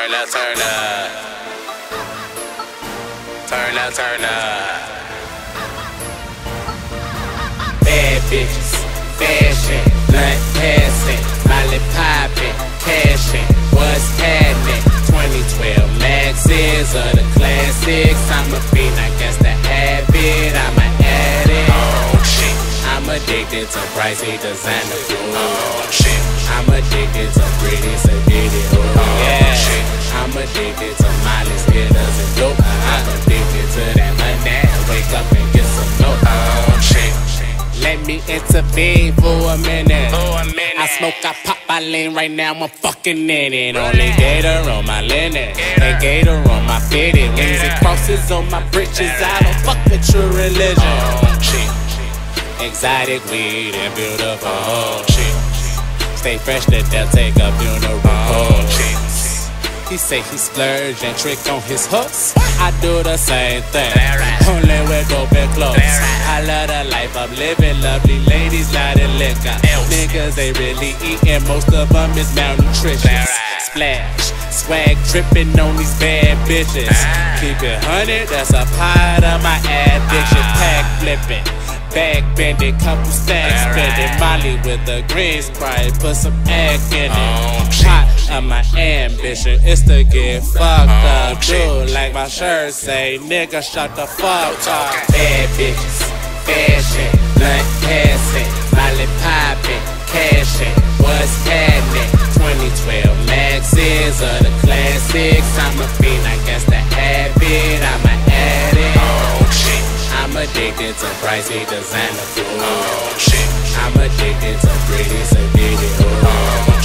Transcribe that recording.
Turn up, turn up. Turn up, turn up. Bad bitches, fashion, blunt passing, molly popping, cashing. What's happening? 2012 Maxes or the classics. I'm a fiend, I guess the habit. I'm an addict. Oh shit. I'm addicted to pricey designer food. Oh shit. I'm addicted to pretty, so me intervene for a minute. For a minute. I smoke, I pop, I lean right now, I'm fucking in it. Only gator on my linen, and gator on my fitted. Wings and crosses on my britches. I don't fuck with your religion. Oh. Exotic weed and beautiful Oh shit. Stay fresh that they'll take a funeral. Oh shit. He say he splurge and trick on his hooks. I do the same thing. Only with open clothes. Alright. I love the life I'm living. Lovely ladies, lot of liquor. Niggas they really eating. Most of them is malnutritious. Splash, swag dripping on these bad bitches. Keep it hundred, that's a part of my addiction. Pack flipping. Bag bending, couple stacks Alright. spending. Molly with a green sprite, put some egg in it. Oh. Pot of my ambition is to get fucked Oh, up. Do like my shirt say, nigga, shut the fuck up. Bad bitches, fashion, blunt passing, molly popping, cashing. What's happening? 2012 Maxes or the classics. I'm a fiend, I guess addicted to pricey designer food. Oh, shit. I'm addicted to pretty, so. Oh,